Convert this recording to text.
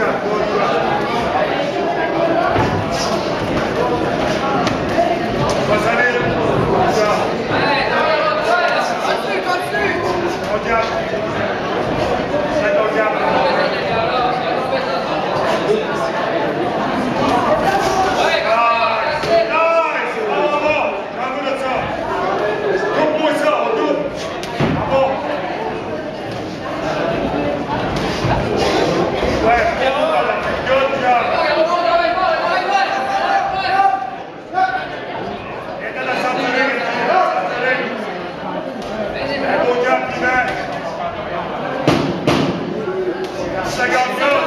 Yeah. Second.